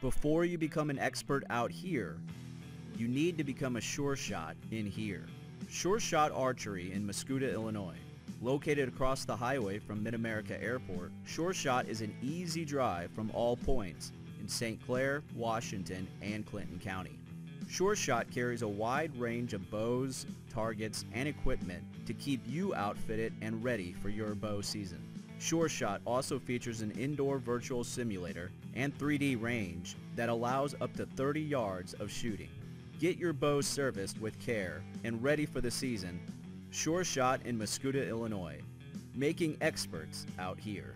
Before you become an expert out here, you need to become a sure shot in here. Sure Shot Archery in Mascoutah, Illinois. Located across the highway from Mid-America Airport, Sure Shot is an easy drive from all points in St. Clair, Washington, and Clinton County. Sure Shot carries a wide range of bows, targets, and equipment to keep you outfitted and ready for your bow season. Sure Shot also features an indoor virtual simulator and 3D range that allows up to 30 yards of shooting. Get your bow serviced with care and ready for the season. Sure Shot in Mascoutah, Illinois. Making experts out here.